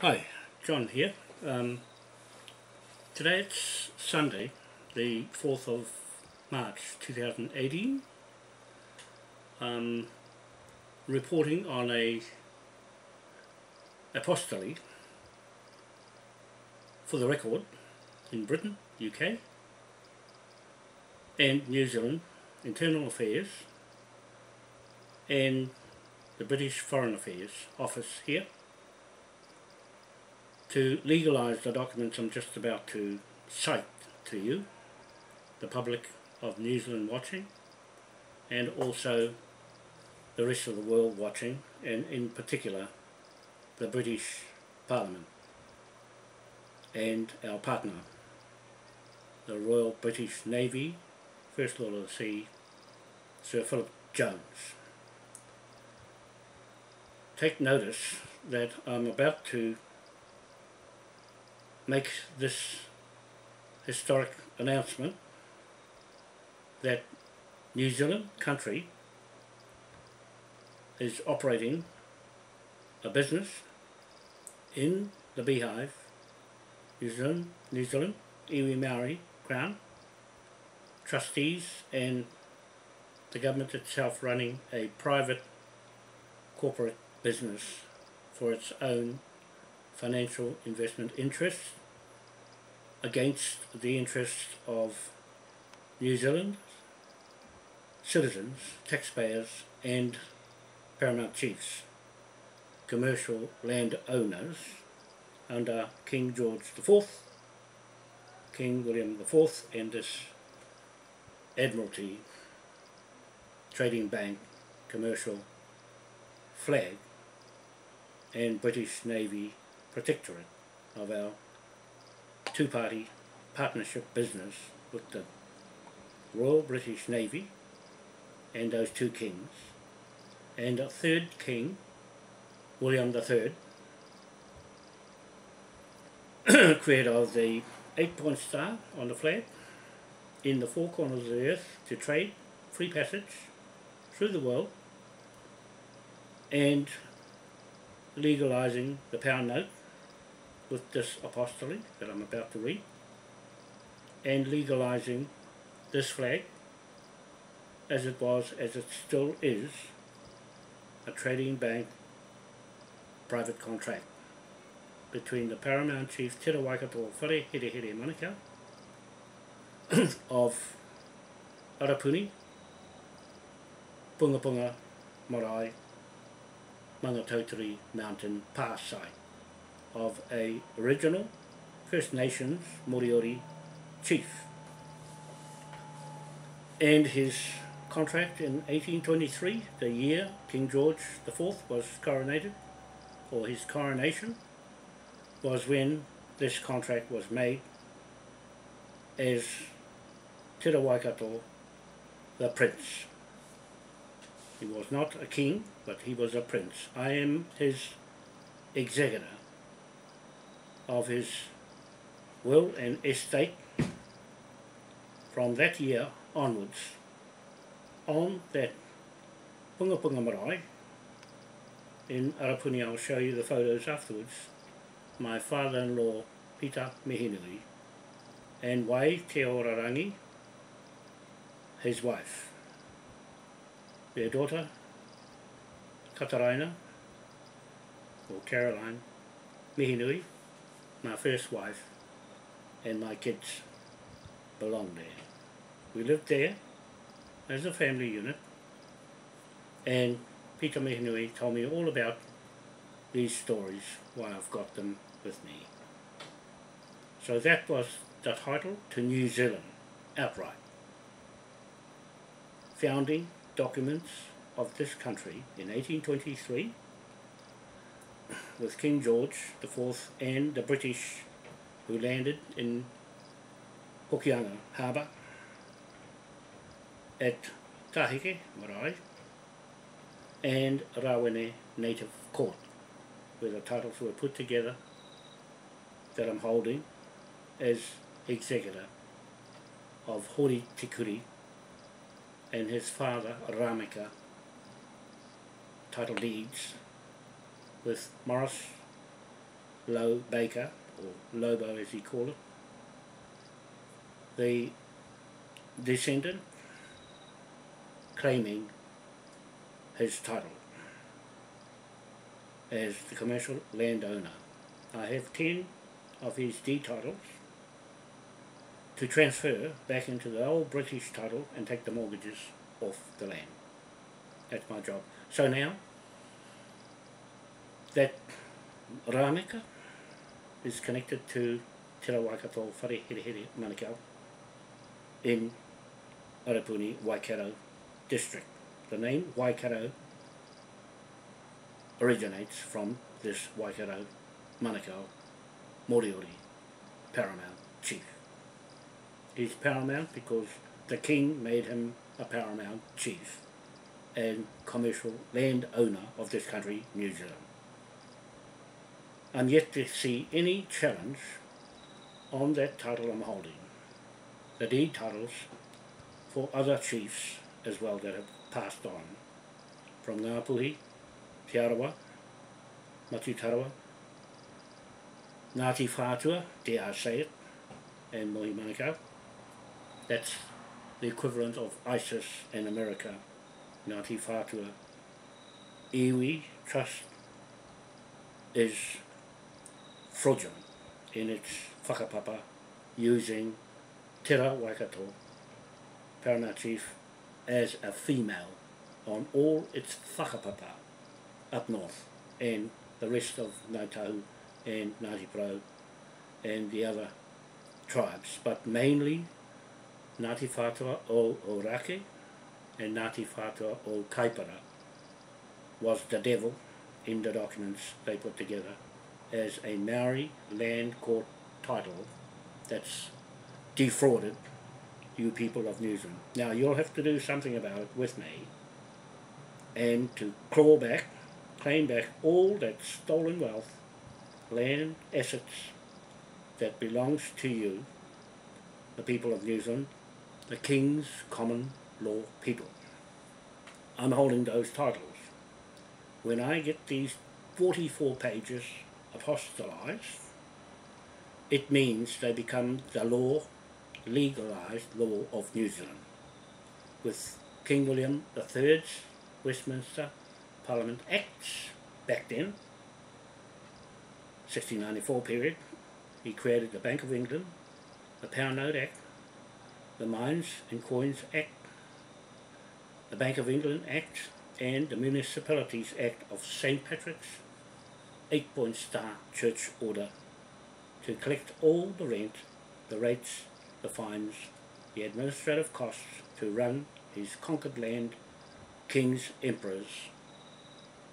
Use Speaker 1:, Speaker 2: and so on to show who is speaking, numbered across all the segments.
Speaker 1: Hi, John here. Um, today it's Sunday, the 4th of March 2018. Um, reporting on a apostolate for the record in Britain, UK, and New Zealand Internal Affairs and the British Foreign Affairs Office here to legalise the documents I'm just about to cite to you, the public of New Zealand watching, and also the rest of the world watching, and in particular the British Parliament and our partner, the Royal British Navy, First Lord of the Sea, Sir Philip Jones. Take notice that I'm about to make this historic announcement that New Zealand country is operating a business in the beehive, New Zealand, New Zealand, Iwi Maori Crown, trustees and the government itself running a private corporate business for its own financial investment interests against the interests of New Zealand citizens, taxpayers and paramount chiefs, commercial landowners under King George IV, King William IV and this Admiralty Trading Bank commercial flag and British Navy Protectorate of our two-party partnership business with the Royal British Navy and those two kings. And a third king, William III, creator of the eight-point star on the flag in the four corners of the earth to trade, free passage through the world and legalising the pound note with this apostolate that I'm about to read and legalising this flag as it was, as it still is, a trading bank private contract between the Paramount Chief Te Waikato Whare Here Here Manukau of Arapuni, Punga Punga Marae, Maungatautari Mountain Pass site of a original First Nations Moriori chief and his contract in 1823, the year King George IV was coronated, or his coronation, was when this contract was made as Te Waikato the Prince. He was not a king, but he was a prince. I am his executor of his will and estate from that year onwards on that Punga Punga Marae in Arapuni, I'll show you the photos afterwards, my father-in-law Peter Mihinui and Wai Te Orarangi, his wife. Their daughter, Kataraina, or Caroline Mihinui, my first wife, and my kids belong there. We lived there as a family unit and Peter Mihinui told me all about these stories, why I've got them with me. So that was the title to New Zealand, outright. Founding documents of this country in 1823 with King George IV and the British who landed in Hokianga Harbour at Tahike Marae and Rawene Native Court where the titles were put together that I'm holding as executor of Hori Tikuri and his father Ramika title deeds with Morris Low Baker, or Lobo as he called it, the descendant claiming his title as the commercial landowner. I have 10 of his deed titles to transfer back into the old British title and take the mortgages off the land. That's my job. So now, that Rameka is connected to Te Ra Waikato Whare Here Here Manukau in Arapuni, Waikato district. The name Waikato originates from this Waikato Manukau Moriori paramount chief. He's paramount because the king made him a paramount chief and commercial landowner of this country, New Zealand. I'm yet to see any challenge on that title I'm holding. The deed titles for other chiefs as well that have passed on from Ngāpuhi, Te Arawa, Matu Tarawa, Ngāti Whātua, say it, and Mohi Manukau. That's the equivalent of ISIS in America, Ngāti Whātua. Iwi Trust is fraudulent in its whakapapa using Tera Waikato, Paramount Chief, as a female on all its whakapapa up north and the rest of Ngāi and Ngāti Pro and the other tribes, but mainly Ngāti Whātua o Orake and Ngāti Whātua o Kaipara was the devil in the documents they put together. As a Maori land court title that's defrauded you people of New Zealand. Now you'll have to do something about it with me and to claw back claim back all that stolen wealth, land, assets that belongs to you, the people of New Zealand, the King's common law people. I'm holding those titles. When I get these 44 pages apostolized, it means they become the law, legalised law of New Zealand. With King William III's Westminster Parliament Acts back then, 1694 period, he created the Bank of England, the Pound Note Act, the Mines and Coins Act, the Bank of England Act, and the Municipalities Act of St. Patrick's, eight point star church order to collect all the rent, the rates, the fines, the administrative costs to run his conquered land, kings, emperors,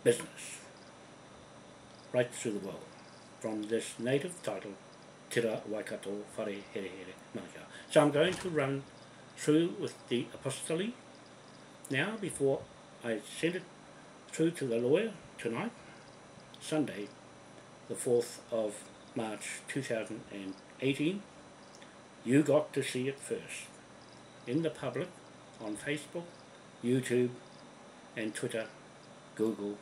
Speaker 1: business. Right through the world. From this native title Tira Waikato Whare Here Here. So I'm going to run through with the apostolate now before I send it through to the lawyer tonight, Sunday, the 4th of March 2018. You got to see it first in the public on Facebook, YouTube and Twitter, Google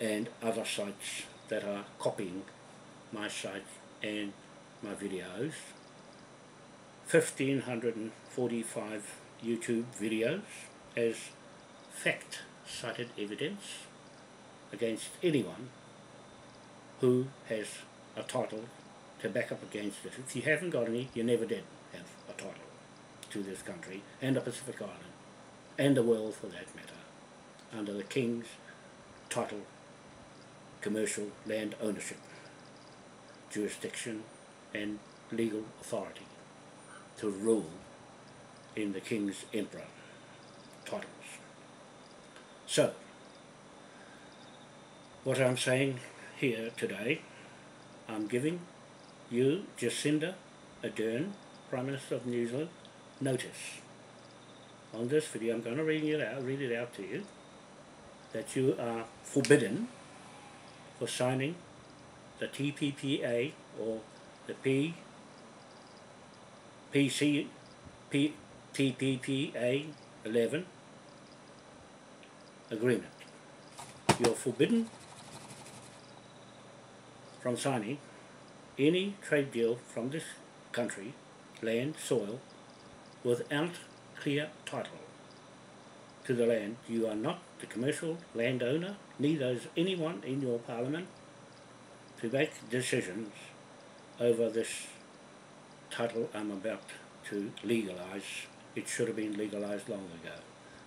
Speaker 1: and other sites that are copying my site and my videos. 1545 YouTube videos as fact cited evidence against anyone who has a title to back up against it. If you haven't got any, you never did have a title to this country and the Pacific Island and the world for that matter under the King's title commercial land ownership, jurisdiction and legal authority to rule in the King's Emperor titles. So, what I'm saying here today, I'm giving you, Jacinda Ardern, Prime Minister of New Zealand, notice. On this video, I'm going to read it out, read it out to you, that you are forbidden for signing the TPPA or the P, PC, P, TPPA 11 agreement. You're forbidden from signing any trade deal from this country, land, soil, without clear title to the land. You are not the commercial landowner, neither is anyone in your parliament to make decisions over this title I'm about to legalise. It should have been legalised long ago.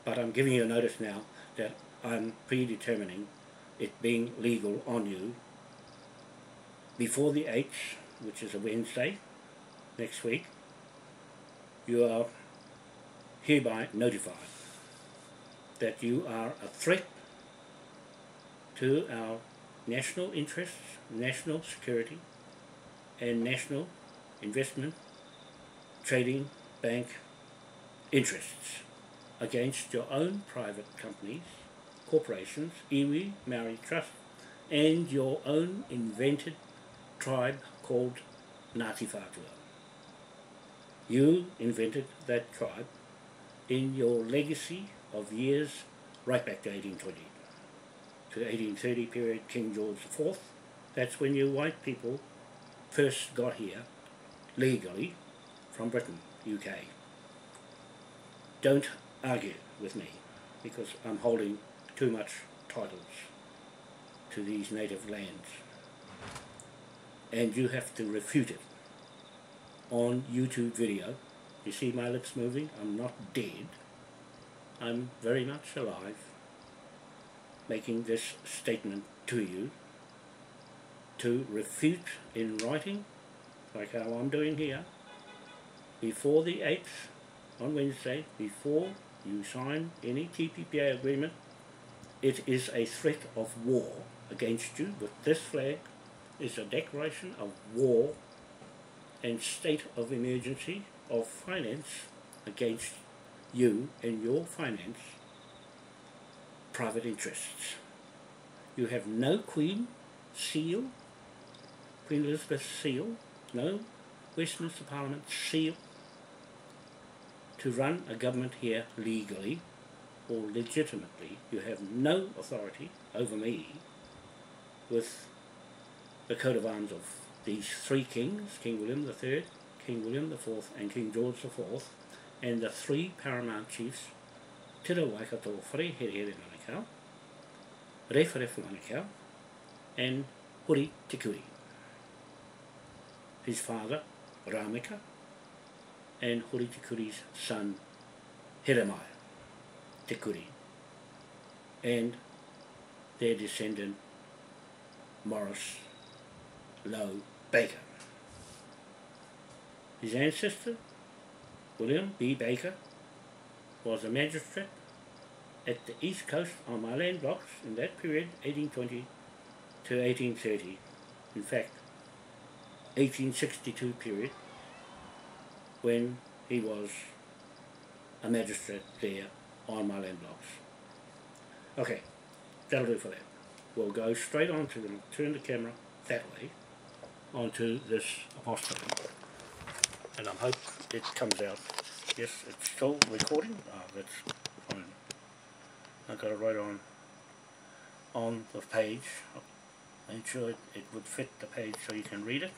Speaker 1: But I'm giving you a notice now that I'm predetermining it being legal on you before the 8th, which is a Wednesday, next week, you are hereby notified that you are a threat to our national interests, national security, and national investment, trading, bank interests against your own private companies, corporations, iwi, Maori Trust, and your own invented tribe called Ngāti Whātua. You invented that tribe in your legacy of years right back to 1820 to the 1830 period, King George IV. That's when you white people first got here legally from Britain, UK. Don't argue with me because I'm holding too much titles to these native lands and you have to refute it on YouTube video. You see my lips moving? I'm not dead. I'm very much alive making this statement to you to refute in writing like how I'm doing here before the 8th on Wednesday before you sign any TPPA agreement it is a threat of war against you with this flag is a declaration of war and state of emergency of finance against you and your finance private interests. You have no Queen seal, Queen Elizabeth seal, no Westminster Parliament seal to run a government here legally or legitimately. You have no authority over me with the coat of arms of these three kings, King William III, King William IV and King George IV, and the three paramount chiefs, Tira Waikato Whare Here Manukau, Rewharewha Manukau, and Huri Tikuri. His father, Ramika, and Huri Tikuri's son, Hiremaya Tikuri, and their descendant, Morris Low Baker. His ancestor, William B. Baker, was a magistrate at the east coast on my land blocks in that period, 1820 to 1830. In fact, 1862 period, when he was a magistrate there on my land blocks. Okay, that'll do for that. We'll go straight on to them, turn the camera that way onto this apostrophe. And I hope it comes out. Yes, it's still recording. Oh, that's fine. I've got it right on on the page. Made sure it, it would fit the page so you can read it.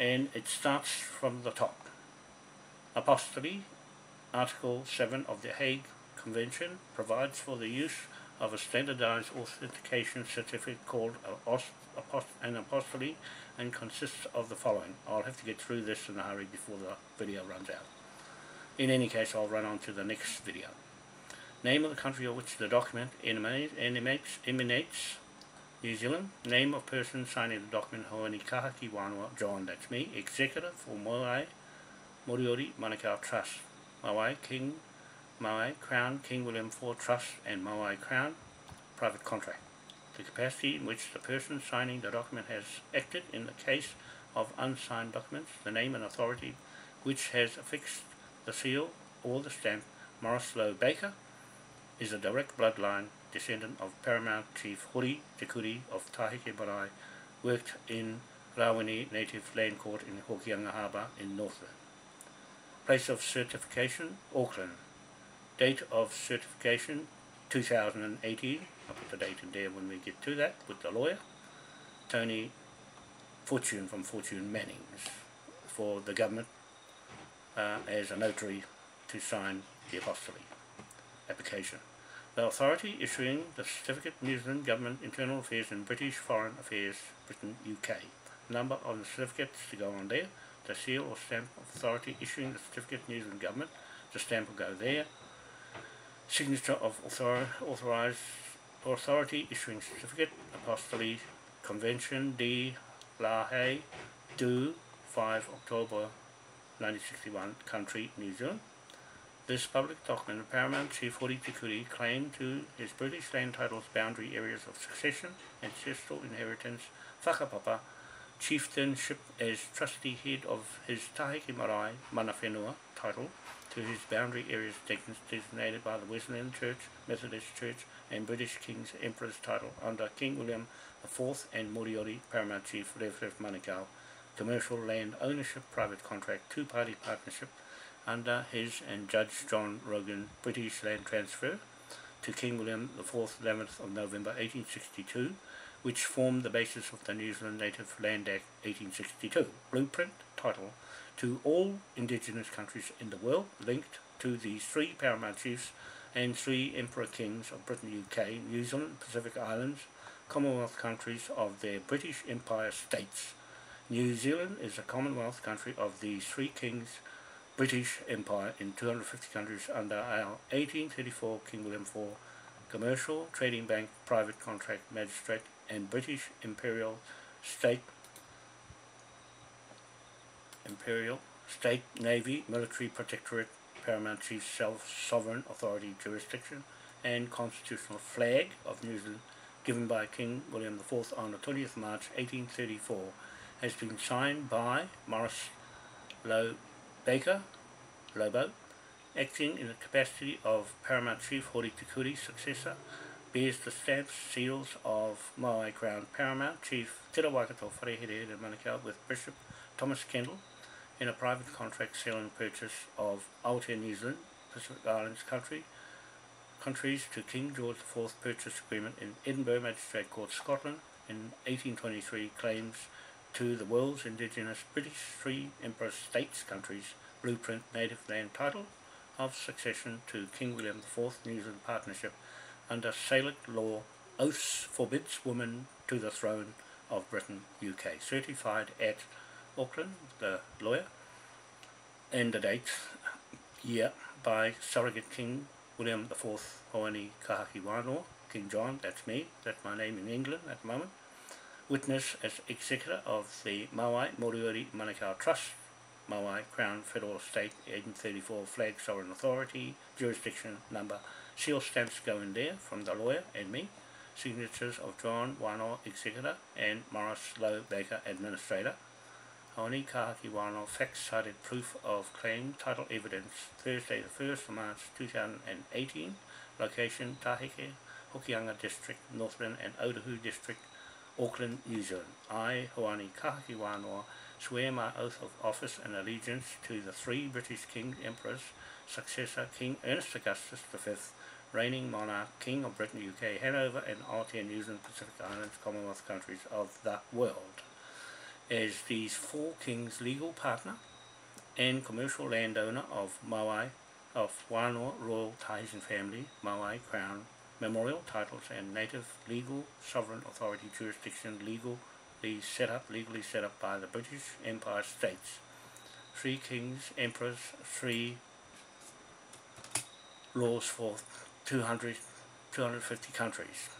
Speaker 1: And it starts from the top. Apostrophe, Article 7 of the Hague Convention provides for the use of a standardized authentication certificate called an apostille and consists of the following. I'll have to get through this in a hurry before the video runs out. In any case, I'll run on to the next video. Name of the country of which the document emanates, emanates New Zealand. Name of person signing the document Hoani Kahaki Wanoa John, that's me. Executive for Moai Moriori Manukau Trust. Maui King Maui Crown King William IV Trust and Maui Crown private contract. The capacity in which the person signing the document has acted in the case of unsigned documents, the name and authority which has affixed the seal or the stamp. Morris Lowe Baker is a direct bloodline descendant of Paramount Chief Huri Te of Tahike Marae, worked in Rawene Native Land Court in Hokianga Harbour in Northland. Place of certification, Auckland, date of certification 2018 I'll put the date in there when we get to that with the lawyer Tony Fortune from Fortune Mannings for the government uh, as a notary to sign the apostolate application. The authority issuing the certificate New Zealand Government Internal Affairs and British Foreign Affairs Britain UK. Number of the certificates to go on there. The seal or stamp of authority issuing the certificate New Zealand Government. The stamp will go there. Signature of author authorized authority issuing certificate apostolate Convention de La Haye do 5 October 1961 country New Zealand. This public document, of Paramount Chief Hori Tikuri claimed to his British land titles boundary areas of succession, ancestral inheritance, whakapapa, chieftainship as trustee head of his Tahike Marae Mana Whenua title to whose boundary areas designated by the Wesleyan Church, Methodist Church and British King's Emperor's title under King William IV and Moriori Paramount Chief Rev. Rev. Manukau. Commercial land ownership private contract two-party partnership under his and Judge John Rogan British land transfer to King William IV 11th of November 1862, which formed the basis of the New Zealand Native Land Act 1862. Blueprint title to all indigenous countries in the world linked to these three paramount chiefs and three emperor kings of Britain, UK, New Zealand, Pacific Islands, Commonwealth countries of their British Empire states. New Zealand is a Commonwealth country of the three kings British Empire in 250 countries under our 1834 King William IV Commercial Trading Bank Private Contract Magistrate and British Imperial State Imperial State Navy Military Protectorate Paramount Chief Self-Sovereign Authority Jurisdiction and Constitutional Flag of New Zealand given by King William IV on the 20th March 1834 has been signed by Morris Lowe Baker, Lobo, acting in the capacity of Paramount Chief Hori Tikuri successor, bears the stamps, seals of Maui Crown Paramount Chief Te Waikato Wharehere Manukau with Bishop Thomas Kendall in a private contract and purchase of Aotea New Zealand, Pacific Islands country, countries to King George IV purchase agreement in Edinburgh Magistrate Court, Scotland in 1823 claims to the world's indigenous British Free Emperor States countries blueprint native land title of succession to King William IV New Zealand Partnership under Salic law oaths forbids women to the throne of Britain, UK. Certified at Auckland, the lawyer, and the date, year, by Surrogate King William IV Hoani Kahaki Wanoa, King John, that's me, that's my name in England at the moment, witness as executor of the Maui Moriori Manukau Trust, Maui Crown Federal State 1834 Flag Sovereign Authority, jurisdiction number, seal stamps go in there from the lawyer and me, signatures of John Wano Executor and Morris Lowe Baker Administrator, Hoani Kahaki Wano fact cited proof of claim title evidence Thursday the 1st of March 2018, location Tahike, Hokianga District, Northland and Otahuhu District, Auckland, New Zealand. I, Hoani Kahaki Wanoa, swear my oath of office and allegiance to the three British King Emperors, successor King Ernest Augustus V, reigning monarch, King of Britain, UK, Hanover and Aotea, New Zealand, Pacific Islands, Commonwealth countries of the world. As these four kings' legal partner and commercial landowner of Maui, of Wanoa Royal Tahitian family, Maui Crown memorial titles and native legal sovereign authority jurisdiction legally set up legally set up by the British Empire States. Three kings, emperors, three laws for 200, 250 countries.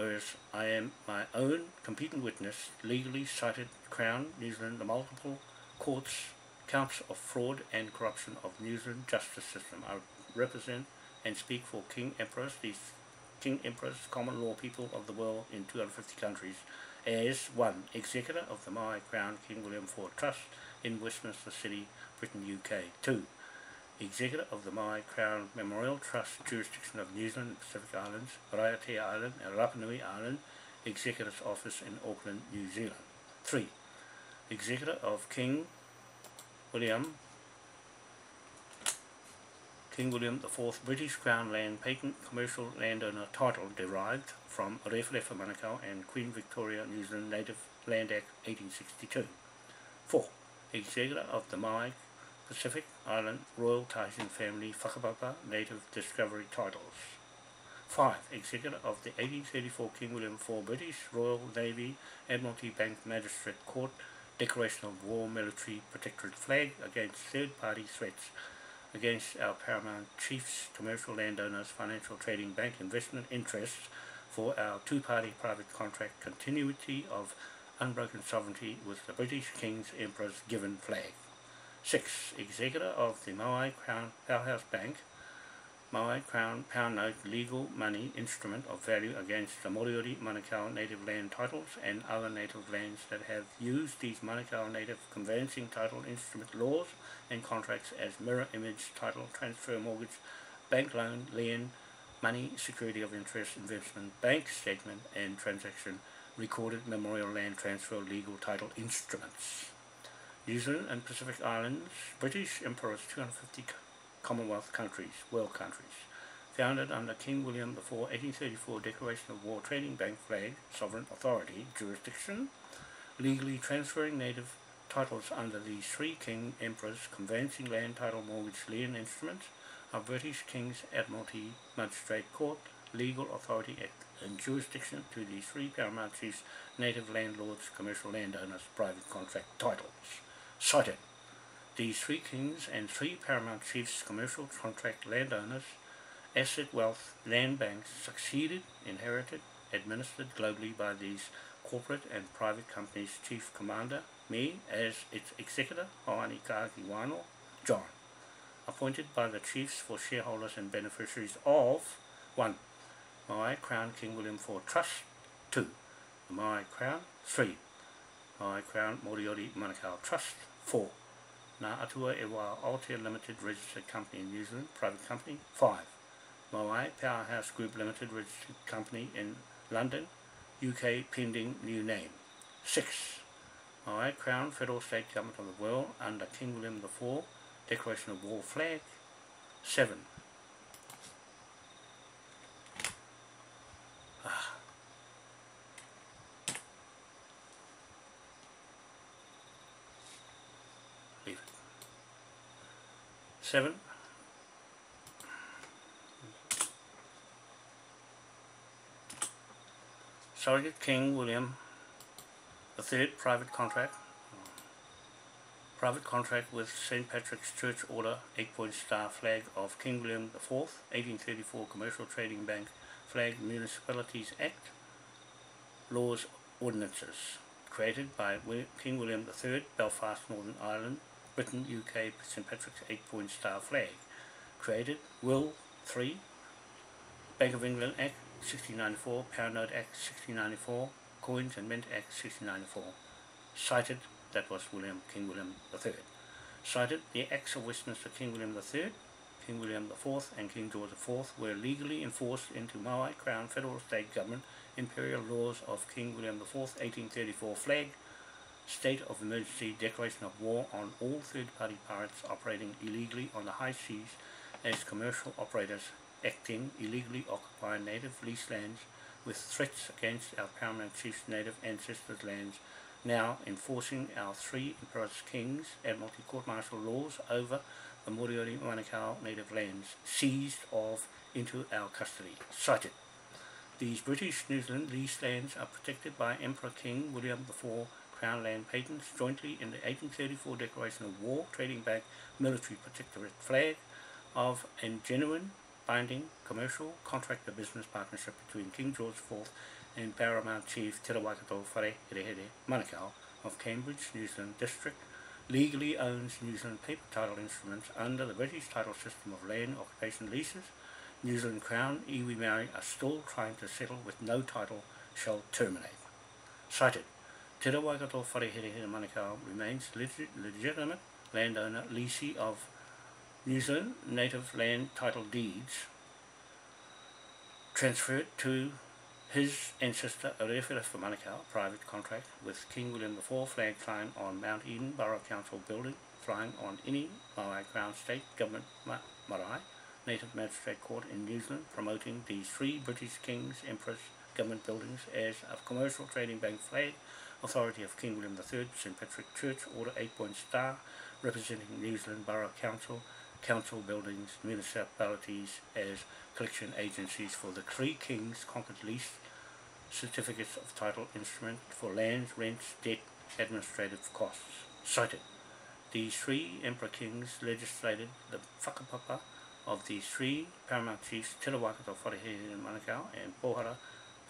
Speaker 1: Whereas I am my own competent witness, legally cited Crown, New Zealand, the multiple courts, counts of fraud and corruption of New Zealand justice system. I represent and speak for King Emperors, these King Emperors, common law people of the world in 250 countries, as 1. Executor of the Maui Crown King William IV Trust in Westminster City, Britain, UK. 2. Executor of the Maui Crown Memorial Trust jurisdiction of New Zealand and Pacific Islands, Raiatea Island and Rapa Nui Island, Executive's Office in Auckland, New Zealand. 3. Executor of King William King William IV British Crown Land Patent Commercial Landowner title derived from Rewharewha Manukau and Queen Victoria New Zealand Native Land Act 1862. 4. Executor of the Maui Pacific Island Royal Tahitian Family Whakapapa Native Discovery Titles. 5. Executor of the 1834 King William IV British Royal Navy Admiralty Bank Magistrate Court Declaration of War Military Protectorate Flag against third-party threats against our paramount chiefs, commercial landowners, financial trading bank investment interests for our two-party private contract continuity of unbroken sovereignty with the British King's Emperor's given flag. 6. Executor of the Maui Crown Powerhouse Bank Maui Crown Pound Note legal money instrument of value against the Moriori Manukau native land titles and other native lands that have used these Manukau native conveyancing title instrument laws and contracts as mirror image title transfer mortgage bank loan lien money security of interest investment bank statement and transaction recorded memorial land transfer legal title instruments. New Zealand and Pacific Islands, British Emperor's 250 Commonwealth countries, world countries, founded under King William IV 1834 Declaration of War Trading Bank flag, sovereign authority, jurisdiction, legally transferring native titles under these three King Emperors conveyancing land title mortgage lien instruments of British King's Admiralty Magistrate Court, legal authority act and jurisdiction to these three paramount chiefs, native landlords, commercial landowners, private contract titles. Cited these three kings and three paramount chiefs, commercial contract landowners, asset wealth, land banks, succeeded, inherited, administered globally by these corporate and private companies' chief commander, me, as its executor, Hoani Kahaki Wano, John, appointed by the chiefs for shareholders and beneficiaries of 1. My Crown King William IV Trust 2. My Crown 3. My Crown Moriori Manukau Trust 4. Ngā Atua e Limited Registered Company in New Zealand, private company. 5. Moai Powerhouse Group Limited Registered Company in London, UK pending new name. 6. Moai Crown Federal State Government of the World under King William IV Declaration of War Flag. 7. Seven. Surrogate King William third private contract private contract with St. Patrick's Church Order 8-point star flag of King William IV 1834 Commercial Trading Bank Flag Municipalities Act Laws Ordinances created by King William III Belfast Northern Ireland Britain, UK, St Patrick's eight-point star flag. Created Will 3, Bank of England Act 1694, Pound Note Act 1694, Coins and Mint Act 1694. Cited, that was William King William III. Cited, the Acts of Westminster King William III, King William IV and King George IV were legally enforced into Maui Crown Federal State Government Imperial Laws of King William IV 1834 flag state of emergency declaration of war on all third-party pirates operating illegally on the high seas as commercial operators acting illegally occupying native lease lands with threats against our paramount chief's native ancestors' lands, now enforcing our three Emperor's Kings Admiralty Court-Martial laws over the Moriori Manukau native lands seized of into our custody. Cited. These British New Zealand lease lands are protected by Emperor King William IV Crown Land Patents jointly in the 1834 Declaration of War trading back military protectorate flag of a genuine binding commercial contractor business partnership between King George IV and Paramount Chief Te Rawaikato Whare Herehere Manukau of Cambridge, New Zealand District legally owns New Zealand paper title instruments under the British title system of land occupation leases. New Zealand Crown, iwi Maori are still trying to settle with no title shall terminate. Cited Te Waikato Whareherehere Manukau remains legit, legitimate landowner leasee of New Zealand native land title deeds transferred to his ancestor Arewhira for Manukau, private contract with King William IV flag flying on Mount Eden Borough Council building, flying on any Maui Crown State Government marae, Native Magistrate Court in New Zealand promoting the three British Kings Empress government buildings as a commercial trading bank flag, authority of King William III, St Patrick Church, Order 8 Point Star, representing New Zealand Borough Council, council buildings, municipalities as collection agencies for the three kings conquered lease certificates of title instrument for lands, rents, debt, administrative costs. Cited. These three Emperor Kings legislated the whakapapa of the three paramount chiefs Te Rawakato Wharehere in Manukau and Pohara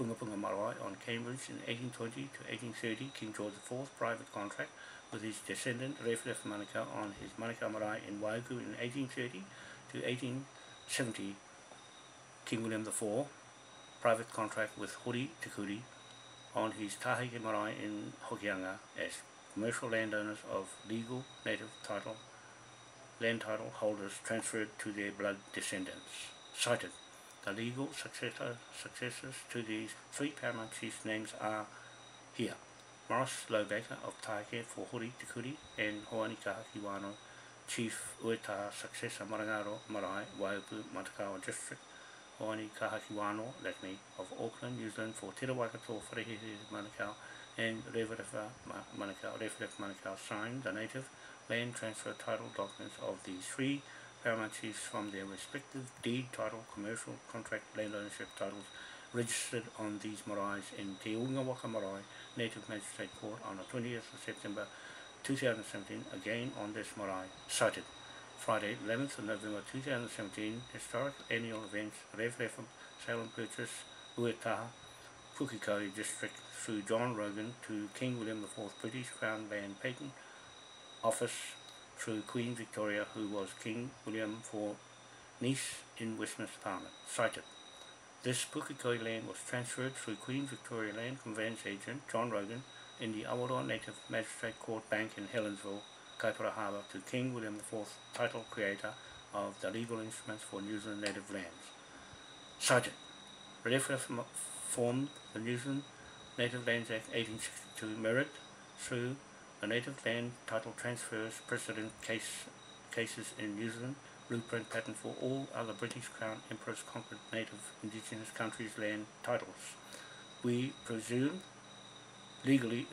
Speaker 1: Punga Punga Marae on Cambridge in 1820 to 1830 King George IV private contract with his descendant Rewharewha Manukau on his Manukau Marae in Waiuku in 1830 to 1870 King William IV private contract with Hori Te on his Tahike Marae in Hokianga as commercial landowners of legal native title land title holders transferred to their blood descendants. Cited, the legal successor, successors to these three paramount chiefs' names are here. Morris Lowbaker of Taike for Hori Te and Hoani Kahaki Wano, Chief Ueta Successor Marangaro Marae, Waiupu, Matakawa District, Hoani Kahaki Wano, that's me, of Auckland, New Zealand for Te Waikato Wharehere Manukau, and Rewharewha Manukau, Rewharewha Manukau signed the native land transfer title documents of these three chiefs from their respective deed title, commercial, contract, land ownership titles registered on these maraes in Te Unga Waka Marae Native Magistrate Court on the 20th of September 2017, again on this marae, cited. Friday, 11th of November 2017, historic annual events, Rev Lefum, sale and purchase, Uetaha, Pukekohe district through John Rogan to King William IV British Crown Land Patent Office through Queen Victoria who was King William for niece in Westminster Parliament. Cited. This Pukekohe land was transferred through Queen Victoria Land Conveyance Agent John Rogan in the Awaroa Native Magistrate Court Bank in Helensville, Kaipara Harbour to King William IV, title creator of the legal instruments for New Zealand native lands. Cited. Reference formed the New Zealand Native Lands Act 1862 merit through the native land title transfers precedent case, cases in New Zealand blueprint pattern for all other British Crown Emperors conquered native indigenous countries land titles. We presume legally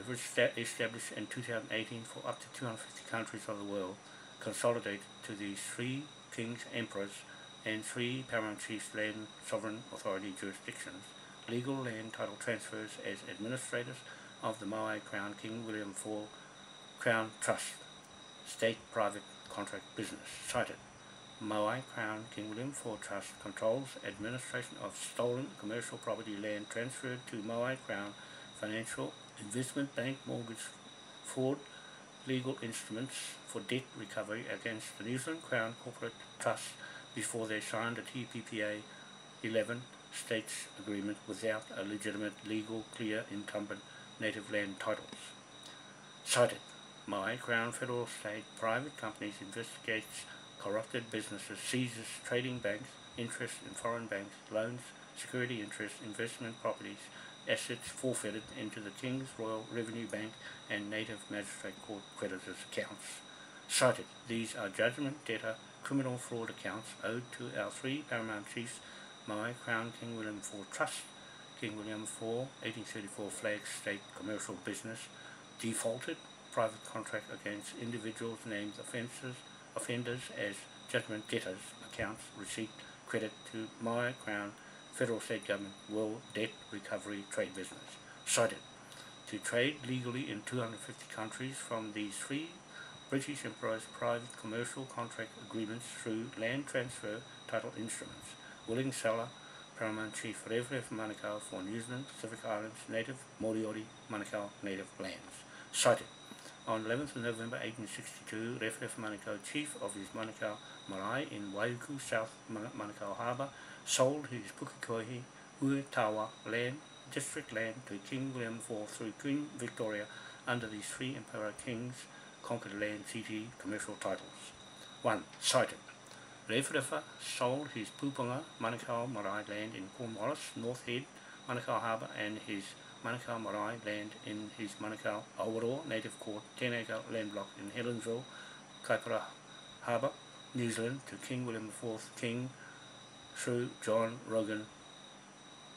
Speaker 1: established in 2018 for up to 250 countries of the world, consolidated to these three kings, emperors, and three paramount chiefs land sovereign authority jurisdictions legal land title transfers as administrators of the Maui Crown King William IV Crown Trust, state private contract business. Cited. Maui Crown King William IV Trust controls administration of stolen commercial property land transferred to Maui Crown Financial Investment Bank mortgage fraud legal instruments for debt recovery against the New Zealand Crown Corporate Trust before they signed the TPPA 11 states agreement without a legitimate, legal, clear, incumbent native land titles. Cited, my Crown Federal State private companies investigates corrupted businesses, seizes trading banks, interest in foreign banks, loans, security interests, investment properties, assets forfeited into the King's Royal Revenue Bank and Native Magistrate Court creditors' accounts. Cited, these are judgment debtor criminal fraud accounts owed to our three paramount chiefs my Crown King William IV Trust, King William IV, 1834 flag state commercial business, defaulted private contract against individuals named offences, offenders as judgment debtors, accounts, receipt, credit to my Crown Federal State Government World Debt Recovery Trade Business. Cited to trade legally in 250 countries from these three British Emperor's private commercial contract agreements through land transfer title instruments willing seller, Paramount Chief Rewharewha Manukau for New Zealand, Pacific Islands, Native Moriori Manukau Native Lands. Cited on 11th of November 1862, Rewharewha Manukau, chief of his Manukau Marae in Waiuku, South Manukau Harbour, sold his Pukekohe Uetawa land, district land to King William IV through Queen Victoria under these three Emperor Kings conquered land CT commercial titles. 1. Cited. Rewharewha sold his Pupunga Manukau Marae land in Cornwallis, North Head, Manukau Harbour and his Manukau Marae land in his Manukau Awaroa Native Court 10 acre land block in Helensville, Kaipara Harbour, New Zealand to King William IV King through John Rogan,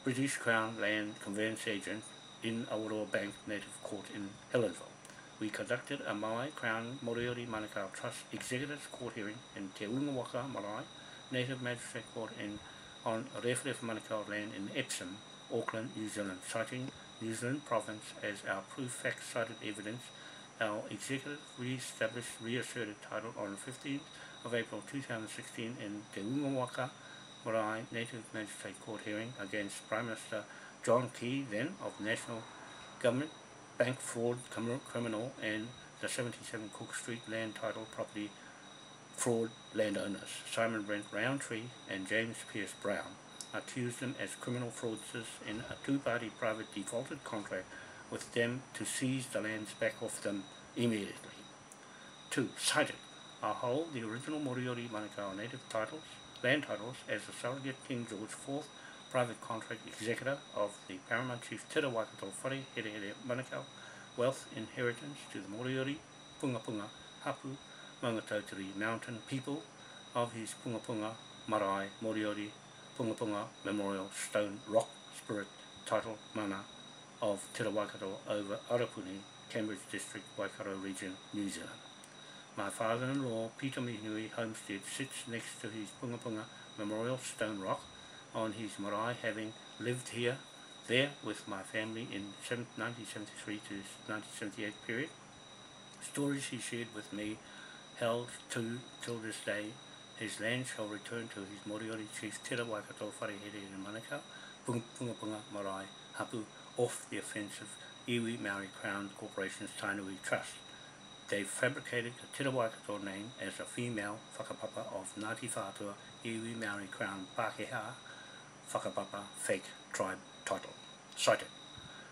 Speaker 1: British Crown Land Conveyance Agent in Awaroa Bank Native Court in Helensville. We conducted a Maui Crown Moriori Manukau Trust Executives Court hearing in Te Ungawaka Marae Native Magistrate Court in on Rewharewha Manukau land in Epsom, Auckland, New Zealand, citing New Zealand province as our proof fact cited evidence. Our executive re-established reasserted title on the 15th of April 2016 in Te Ungawaka Marae Native Magistrate Court hearing against Prime Minister John Key, then of National Government bank fraud criminal and the 77 Cook Street land title property fraud landowners, Simon Brent Roundtree and James Pierce Brown, accused them as criminal fraudsters in a two-party private defaulted contract with them to seize the lands back off them immediately. 2. Cited. I hold the original Moriori Manukau native titles, land titles as the surrogate King George IV private contract executor of the Paramount Chief Te Waikato Whare Here Here Manukau wealth inheritance to the Moriori, Punga Punga, Hapu, Maungatautari mountain people of his Punga Punga, Marae, Moriori, Punga Punga Memorial Stone Rock Spirit title mana of Te Waikato over Arapuni, Cambridge District, Waikato Region, New Zealand. My father-in-law, Peter Mihinui Homestead, sits next to his Punga Punga Memorial Stone Rock on his marae having lived here, there with my family in 1973 to 1978 period. Stories he shared with me held to till this day. His land shall return to his Moriori chief Tera Waikato Wharehere in Manukau, Pungapunga Marae, Hapu, off the offensive Iwi Maori Crown Corporation's Tainui Trust. They fabricated the Tera Waikato name as a female whakapapa of Ngāti Whātua Iwi Maori Crown Pākehā Whakapapa Fake Tribe Title. Cited.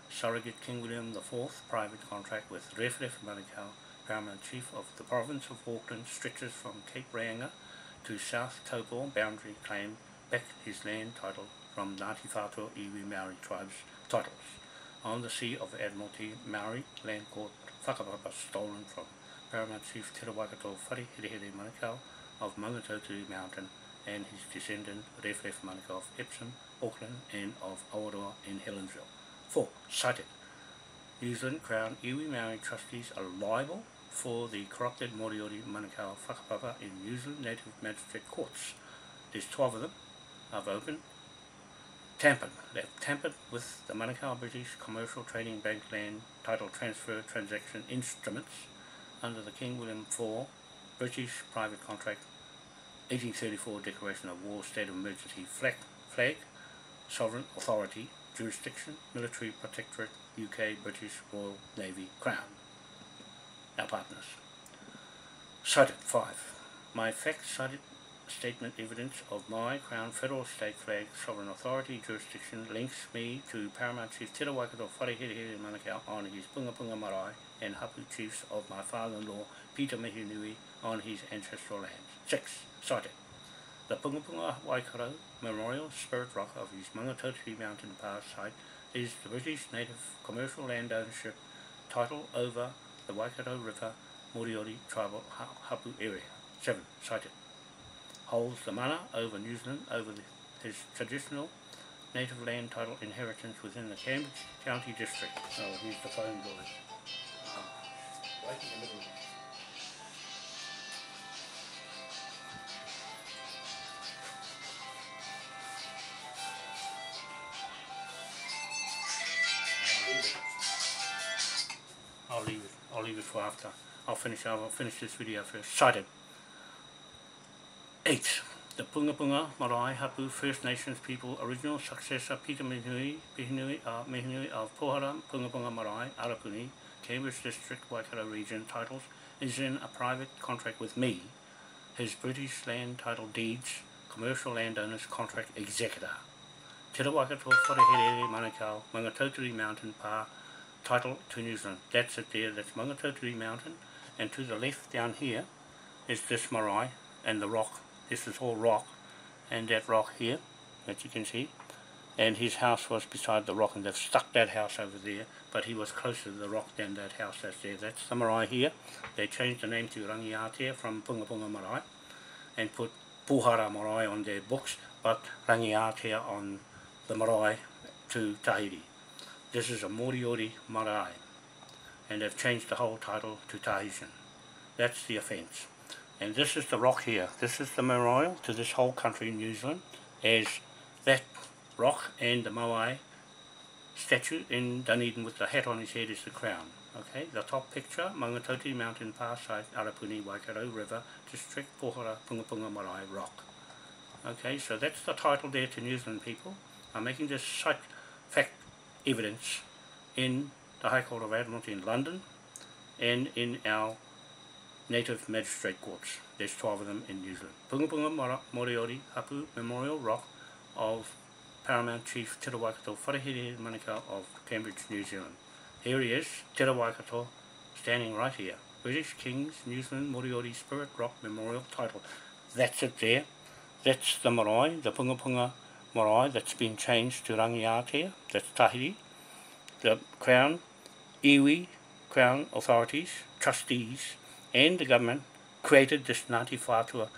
Speaker 1: Surrogate King William IV private contract with Referef Manukau, Paramount Chief of the Province of Auckland stretches from Cape Reinga to South Taupo boundary claim back his land title from Ngāti Whātua Iwi Maori tribes titles. On the Sea of Admiralty, Maori land court whakapapa stolen from Paramount Chief Te Waikato Whare Here Here Manukau of Maungatautari Mountain and his descendant Rewharewha Manukau of Epsom, Auckland and of Awaroa in Helensville. 4. Cited. New Zealand Crown Iwi Maori trustees are liable for the corrupted Moriori Manukau whakapapa in New Zealand Native Magistrate Courts. There's 12 of them. I've opened. Tampered. They've tampered with the Manukau British Commercial Trading Bank Land Title Transfer Transaction Instruments under the King William IV British Private Contract 1834 Declaration of War State of Emergency flag, flag Sovereign Authority, Jurisdiction, Military Protectorate, UK, British Royal Navy, Crown. Our partners. Cited 5. My fact cited statement evidence of my Crown Federal State Flag Sovereign Authority jurisdiction links me to Paramount Chief Te Waikato Wharehere Manukau on his Punga Punga Marae and Hapu Chiefs of my father-in-law Peter Mihinui on his ancestral lands. 6. Cited. The Punga Punga Waikato Memorial Spirit Rock of his Maungatautari Mountain Pass site is the British native commercial land ownership title over the Waikato River Moriori tribal Hapu area. 7. Cited. Holds the mana over New Zealand over the, his traditional native land title inheritance within the Cambridge County District. Oh, here's the phone boy. For after. I'll finish. I'll finish this video first. Cited. Eight. The Punga Punga Marae Hapu First Nations people original successor Peter Mihinui, Mihinui, uh, Mihinui of Pohara Punga Punga Marae, Arapuni, Cambridge District, Waikato Region titles is in a private contract with me, his British land title deeds, commercial landowners contract executor. Te Waikato Wharehere Manukau, Maungatautari Mountain Pa, title to New Zealand. That's it there, that's Maungatautari Mountain. And to the left down here is this marae and the rock. This is all rock. And that rock here, that you can see. And his house was beside the rock and they've stuck that house over there. But he was closer to the rock than that house that's there. That's the marae here. They changed the name to Rangiatea from Punga Punga Marae. And put Pohara Marae on their books. but Rangiatea on the marae to Tahiti. This is a Moriori marae, and they've changed the whole title to Tahitian. That's the offence. And this is the rock here. This is the memorial to this whole country, in New Zealand, as that rock and the Moai statue in Dunedin with the hat on his head is the crown. Okay, the top picture, Maungatautari Mountain Pass site, Arapuni, Waikato River, District, Pohara, Punga Marae Rock. Okay, so that's the title there to New Zealand people. I'm making this site fact evidence in the High Court of Admiralty in London and in our native magistrate courts. There's 12 of them in New Zealand. Punga Punga Moriori Hapu Memorial Rock of Paramount Chief Te Waikato Wharehere Manukau of Cambridge, New Zealand. Here he is, Te Waikato, standing right here. British Kings New Zealand Moriori Spirit Rock Memorial title. That's it there. That's the marae, the Punga Punga marae that's been changed to Rangiatea, that's Tahiti. The Crown, iwi, Crown authorities, trustees, and the government created this Ngāti Whātua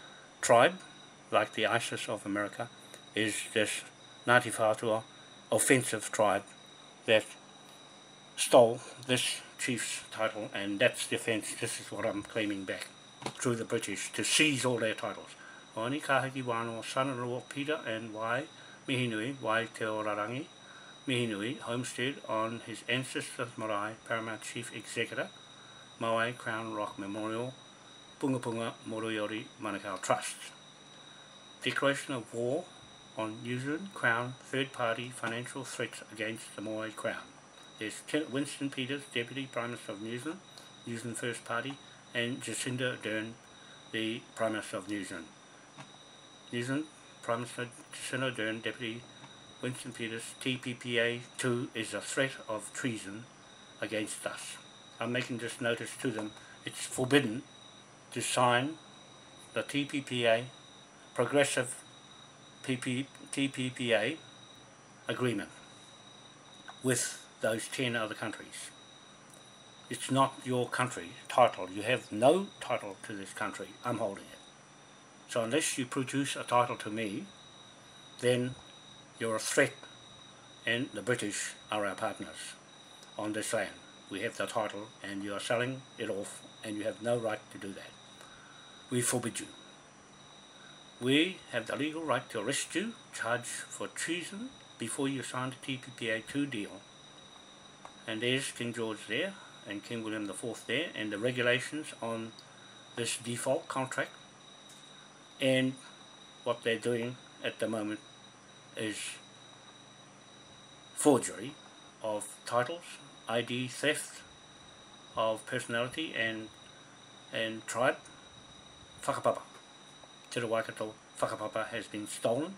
Speaker 1: tribe, like the ISIS of America, is this Ngāti Whātua offensive tribe that stole this chief's title and that's the offence, this is what I'm claiming back through the British to seize all their titles. Oni kahiki Wānoa, son-in-law Peter and Wai Mihinui, Wai Te Mihinui, homestead on his ancestors marae, Paramount Chief Executor, Maui Crown Rock Memorial, Punga Punga Moriori Manukau Trust. Declaration of war on New Zealand Crown third-party financial threats against the Maui Crown. There's Winston Peters, Deputy Prime Minister of New Zealand, New Zealand First Party, and Jacinda Ardern, the Prime Minister of New Zealand. New Zealand Prime Minister Jacinda Deputy Winston Peters, TPPA 2 is a threat of treason against us. I'm making this notice to them. It's forbidden to sign the TPPA Progressive PP, TPPA agreement with those 10 other countries. It's not your country title. You have no title to this country. I'm holding it. So unless you produce a title to me, then you're a threat and the British are our partners on this land. We have the title and you are selling it off and you have no right to do that. We forbid you. We have the legal right to arrest you, charge for treason before you sign the TPPA 2 deal. And there's King George there, and King William IV there, and the regulations on this default contract. And what they're doing at the moment is forgery of titles, ID theft of personality and and tribe, whakapapa. Te Waikato whakapapa has been stolen.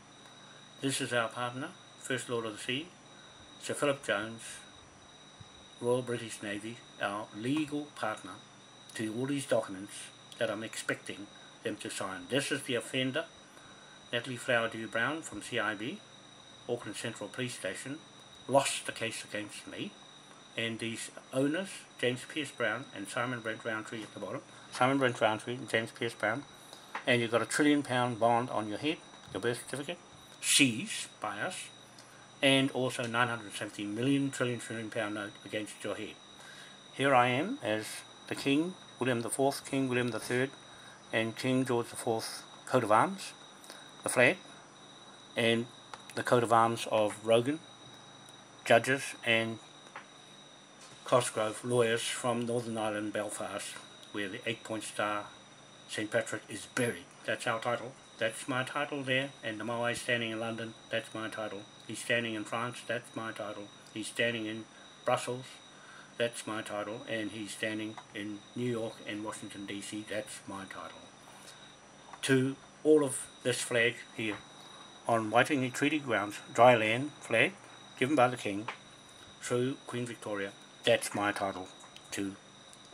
Speaker 1: This is our partner, First Lord of the Sea, Sir Philip Jones, Royal British Navy, our legal partner to all these documents that I'm expecting them to sign. This is the offender, Natalie Flower Dew Brown from CIB, Auckland Central Police Station, lost the case against me, and these owners, James Pierce Brown and Simon Brent Roundtree at the bottom, Simon Brent Roundtree and James Pierce Brown, and you've got a trillion pound bond on your head, your birth certificate, seized by us, and also 970 million trillion trillion pound note against your head. Here I am as the King, William IV, King William III, and King George IV coat of arms, the flag, and the coat of arms of Rogan, judges and Cosgrove lawyers from Northern Ireland, Belfast, where the eight-point star St. Patrick is buried. That's our title. That's my title there. And the Moai standing in London, that's my title. He's standing in France, that's my title. He's standing in Brussels, that's my title. And he's standing in New York and Washington DC, that's my title. To all of this flag here on Waitangi Treaty grounds, dry land flag, given by the King, through Queen Victoria, that's my title to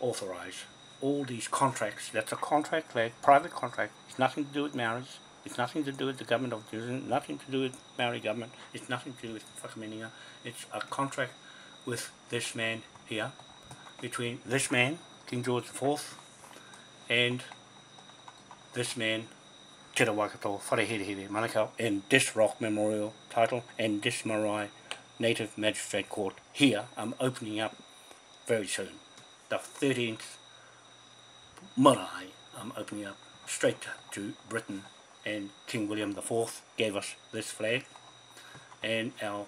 Speaker 1: authorise all these contracts. That's a contract like private contract. It's nothing to do with marriage. It's nothing to do with the government of New Zealand. Nothing to do with Maori government. It's nothing to do with Whakaminenga. It's a contract with this man here, between this man, King George IV, and this man, Te Waikato Whareherehere Manukau and this rock memorial title and this marae native magistrate court. Here I'm opening up very soon. The 13th marae I'm opening up straight to Britain. And King William IV gave us this flag. And our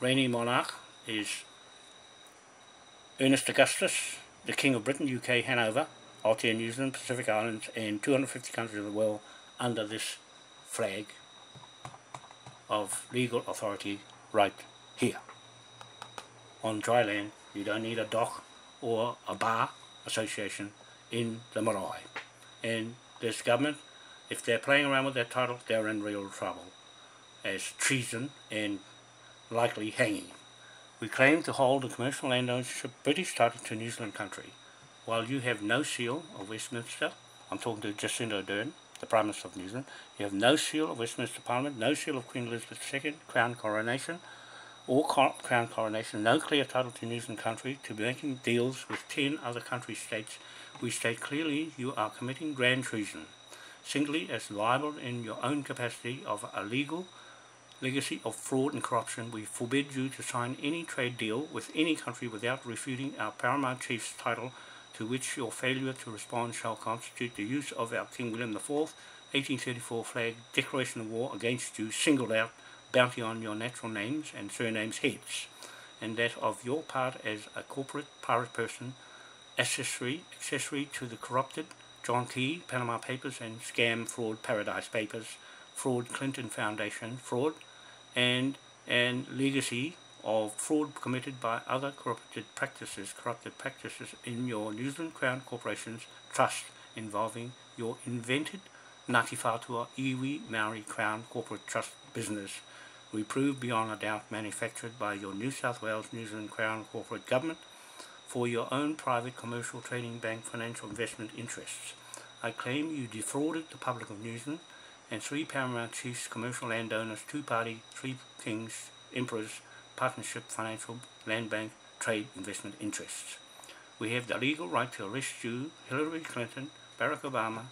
Speaker 1: reigning monarch is Ernest Augustus, the King of Britain, UK, Hanover, Aotea, New Zealand, Pacific Islands and 250 countries of the world under this flag of legal authority right here. On dry land, you don't need a dock or a bar association in the marae. And this government, if they're playing around with that title, they're in real trouble as treason and likely hanging. We claim to hold the commercial land ownership British title to New Zealand country. While you have no seal of Westminster, I'm talking to Jacinda Ardern, the Prime Minister of New Zealand, you have no seal of Westminster Parliament, no seal of Queen Elizabeth II, Crown Coronation, or Crown Coronation, no clear title to New Zealand country, to making deals with 10 other country states, we state clearly you are committing grand treason, singly as liable in your own capacity of a legal legacy of fraud and corruption, we forbid you to sign any trade deal with any country without refuting our paramount chief's title to which your failure to respond shall constitute the use of our King William IV 1834 flag declaration of war against you singled out bounty on your natural names and surnames heads, and that of your part as a corporate pirate person, accessory, accessory to the corrupted John Key, Panama Papers and Scam Fraud Paradise Papers, Fraud Clinton Foundation, fraud, and and legacy of fraud committed by other corrupted practices, corrupted practices in your New Zealand Crown Corporation's trust involving your invented Ngāti Whātua Iwi Maori Crown Corporate Trust business. We prove beyond a doubt manufactured by your New South Wales New Zealand Crown Corporate Government for your own private commercial trading bank financial investment interests. I claim you defrauded the public of New Zealand and three paramount chiefs, commercial landowners, two-party, three kings, emperors, partnership, financial, land bank, trade, investment interests. We have the legal right to arrest you, Hillary Clinton, Barack Obama,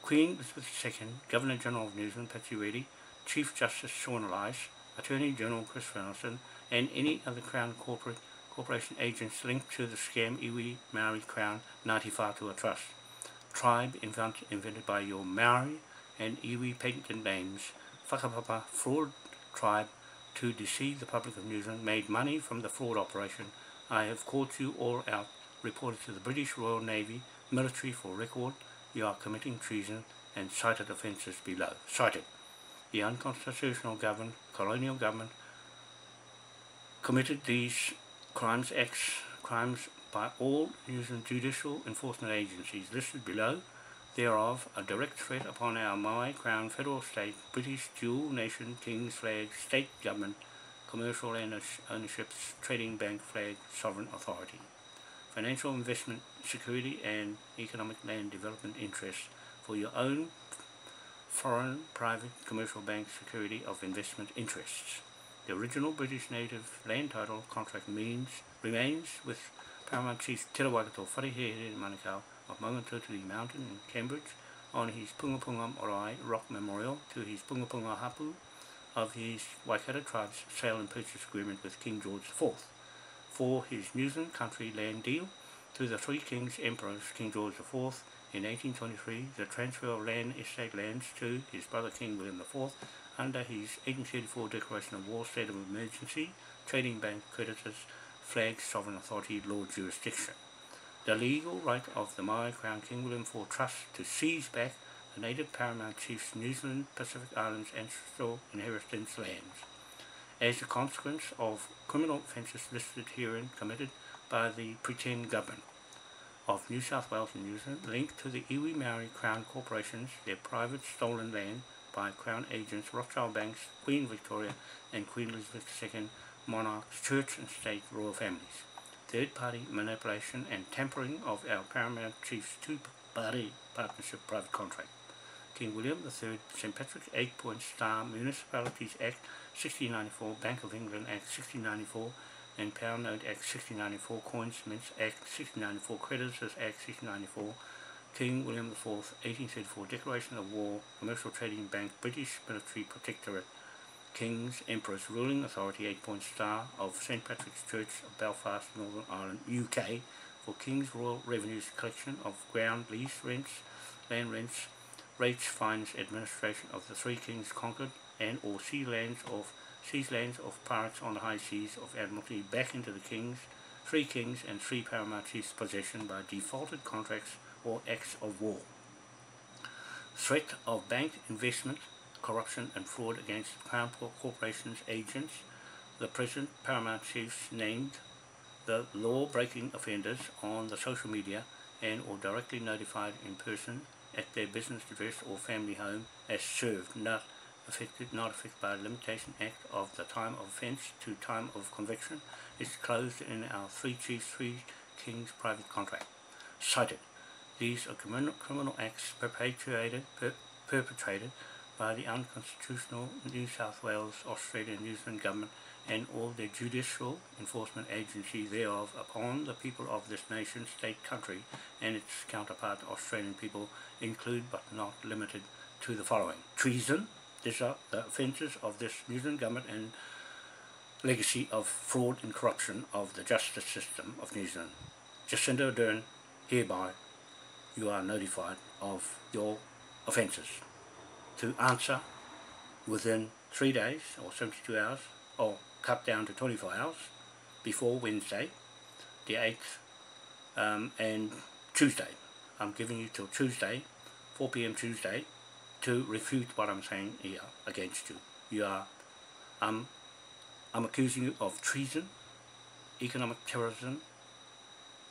Speaker 1: Queen Elizabeth II, Governor General of New Zealand, Patsy Reddy, Chief Justice Sian Elias, Attorney General Chris Renelson, and any other Crown corporate corporation agents linked to the scam iwi Maori Crown Ngāti Whātua Trust. Tribe invent, invented by your Maori and iwi patented names, Whakapapa Fraud Tribe to deceive the public of New Zealand made money from the fraud operation. I have caught you all out, reported to the British Royal Navy military for record. You are committing treason and cited offences below. Cited. The unconstitutional government, colonial government, committed these crimes acts, crimes by all New Zealand judicial enforcement agencies listed below thereof a direct threat upon our Maui Crown Federal State, British dual nation King's flag, state government, commercial ownerships, trading bank flag, sovereign authority, financial investment, security and economic land development interests for your own foreign private commercial bank security of investment interests. The original British native land title contract means remains with Paramount Chief Te Rawakato Wharehere Manukau of Maungatautari Mountain in Cambridge on his Punga Punga Morai Rock Memorial to his Punga Punga Hapu of his Waikato Tribe's sale and purchase agreement with King George IV for his New Zealand country land deal to the Three Kings Emperors King George IV in 1823 the transfer of land estate lands to his brother King William IV under his 1834 declaration of war state of emergency trading bank creditors flag sovereign authority law jurisdiction the legal right of the Maori Crown King William IV Trust to seize back the native paramount chief's New Zealand Pacific Islands ancestral inheritance lands as a consequence of criminal offences listed herein committed by the pretend government of New South Wales and New Zealand linked to the Iwi Maori Crown Corporations, their private stolen land by Crown agents Rothschild Banks, Queen Victoria and Queen Elizabeth II monarchs, church and state royal families third-party manipulation and tampering of our Paramount Chief's two-party partnership private contract. King William III, St. Patrick's 8-point star Municipalities Act 1694, Bank of England Act 1694, and Pound Note Act 1694, Coins Mints Act 1694, Creditors Act 1694, King William IV, 1834 Declaration of War, Commercial Trading Bank, British Military Protectorate, King's Emperor's Ruling Authority, 8 Point Star of St. Patrick's Church of Belfast, Northern Ireland, UK, for King's Royal Revenues Collection of Ground Lease Rents, Land Rents, Rates, Fines, Administration of the Three Kings conquered and or sea lands of seas lands of pirates on the high seas of Admiralty back into the King's, Three Kings and Three Paramount Chiefs' possession by defaulted contracts or acts of war. Threat of bank investment, corruption and fraud against Crown Corporation's agents, the present Paramount Chiefs named the law-breaking offenders on the social media and or directly notified in person at their business address or family home as served, not affected, not affected by the Limitation Act of the time of offence to time of conviction is closed in our Three Chiefs, Three Kings private contract. Cited. These are criminal, criminal acts perpetuated, per, perpetrated by the unconstitutional New South Wales, Australia and New Zealand government and all the judicial enforcement agency thereof upon the people of this nation, state, country and its counterpart Australian people include but not limited to the following. Treason, these are the offences of this New Zealand government and legacy of fraud and corruption of the justice system of New Zealand. Jacinda Ardern, hereby you are notified of your offences to answer within three days or 72 hours or cut down to 24 hours before Wednesday the 8th um, and Tuesday. I'm giving you till Tuesday 4 p.m. Tuesday to refute what I'm saying here against you. You are, um, I'm accusing you of treason, economic terrorism,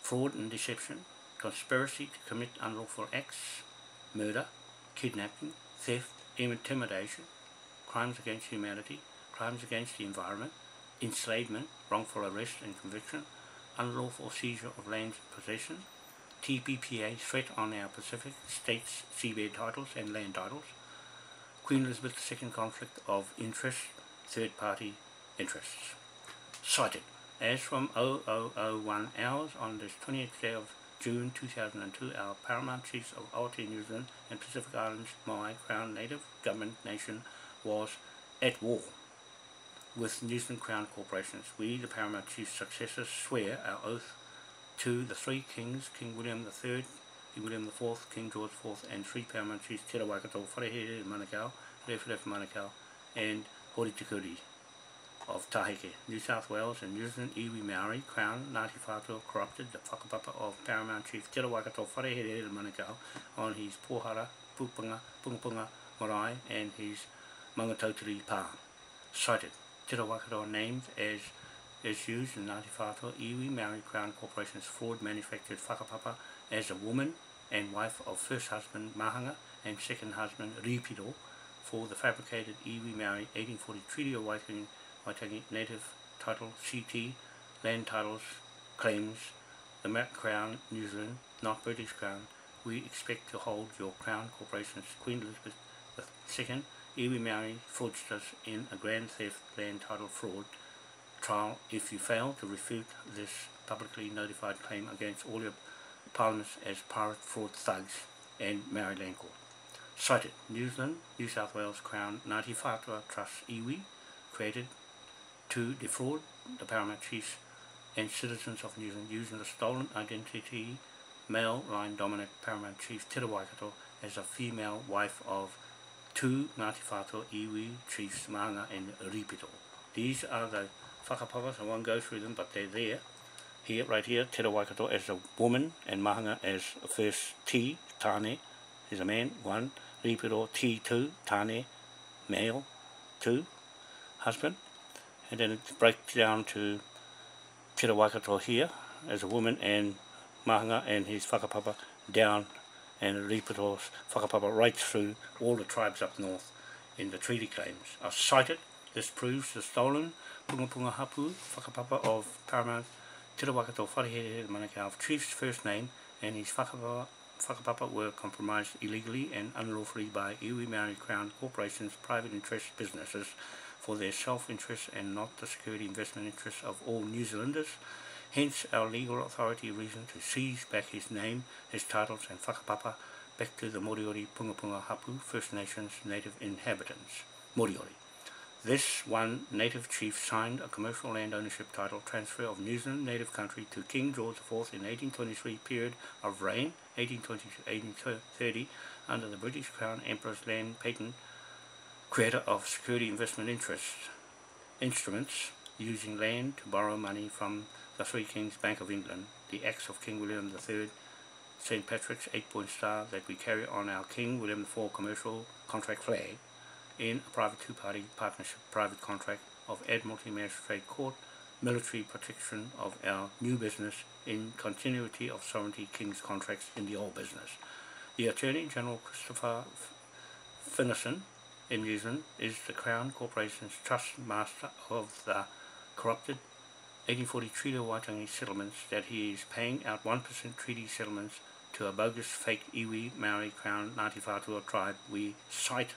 Speaker 1: fraud and deception, conspiracy to commit unlawful acts, murder, kidnapping, theft, intimidation, crimes against humanity, crimes against the environment, enslavement, wrongful arrest and conviction, unlawful seizure of lands and possession, TPPA threat on our Pacific states seabed titles and land titles, Queen Elizabeth II conflict of interest, third party interests. Cited as from 0001 hours on this 28th day of June 2002, our paramount chiefs of Aotearoa, New Zealand and Pacific Islands, Maui Crown Native Government Nation was at war with New Zealand Crown corporations. We, the paramount chiefs successors, swear our oath to the three kings, King William III, King William IV, King George IV, and three paramount chiefs, Te Waikato, Wharehere Manukau, Rewharewha Manukau, and Horitikuri of Tahike, New South Wales and New Zealand iwi Maori, Crown, Ngāti Whātua corrupted the whakapapa of Paramount Chief Te Waikato Wharehere Manukau on his Pohara, Pupanga, Pungapunga, Marae and his Mangatautari Pā. Cited, Te Waikato named as is used in Ngāti Whātua iwi Maori Crown Corporation's fraud manufactured whakapapa as a woman and wife of first husband Mahanga and second husband Ripiro for the fabricated iwi Maori 1840 Treaty of Waitangi, Waitangi Native Title CT Land Titles Claims the Mac Crown New Zealand, not British Crown. We expect to hold your Crown Corporation's Queen Elizabeth II iwi Maori fraudsters in a grand theft land title fraud trial if you fail to refute this publicly notified claim against all your parliaments as pirate fraud thugs and Maori Land Court. Cited, New Zealand, New South Wales Crown Ngāti Whātua Trust Iwi, created to defraud the paramount chiefs and citizens of New Zealand using the stolen identity male line dominant paramount chief Te Waikato as a female wife of two Ngāti Whātua Iwi chiefs Manga and Ripiro. These are the whakapapas, I won't go through them, but they're there. Here, right here, Te Waikato as a woman, and Mahanga as first T, Tane, is a man, one. Ripiro, T2, Tane, male, two, husband. And then it breaks down to Te Waikato here, as a woman, and Mahanga and his whakapapa down, and Ripiro's whakapapa right through all the tribes up north in the treaty claims are cited. This proves the stolen Punga Punga Hapu, whakapapa of Paramount Te Waikato Wharehere Manukau chief's first name and his whakapapa, whakapapa were compromised illegally and unlawfully by iwi Maori Crown Corporation's private interest businesses for their self-interest and not the security investment interests of all New Zealanders Hence our legal authority reason to seize back his name, his titles and whakapapa back to the Moriori Punga Hapu First Nations native inhabitants. Moriori. This one native chief signed a commercial land ownership title transfer of New Zealand native country to King George IV in 1823 period of reign, 1820 to 1830, under the British Crown Emperor's Land Patent, creator of security investment interests, instruments using land to borrow money from the Three Kings Bank of England, the Acts of King William III, St. Patrick's eight-point star that we carry on our King William IV commercial contract flag, in a private two-party partnership private contract of Admiralty Magistrate Court military protection of our new business in continuity of Sovereignty King's contracts in the old business. The Attorney General Christopher Finlayson Zealand is the Crown Corporation's trust master of the corrupted 1840 Treaty of Waitangi settlements that he is paying out 1% treaty settlements to a bogus fake iwi Maori Crown Ngāti Whātua tribe. We cite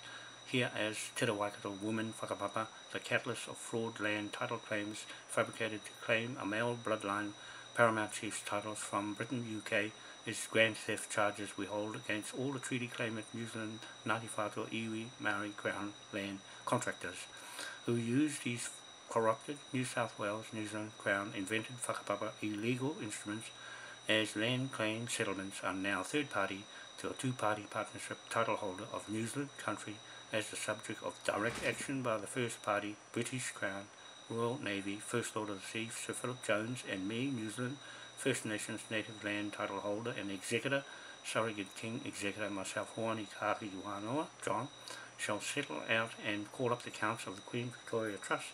Speaker 1: here as Te Waikato woman whakapapa, the catalyst of fraud land title claims fabricated to claim a male bloodline paramount chief's titles from Britain, UK, is grand theft charges we hold against all the treaty claimant New Zealand Ngāti Whātua Iwi Maori Crown land contractors who use these corrupted New South Wales New Zealand Crown invented whakapapa illegal instruments as land claim settlements are now third party to a two-party partnership title holder of New Zealand country as the subject of direct action by the First Party, British Crown, Royal Navy, First Lord of the Sea, Sir Philip Jones, and me, New Zealand, First Nations native land title holder and executor, surrogate king executor, myself, Hoani Kahi Wanoa, John, shall settle out and call up the accounts of the Queen Victoria Trust,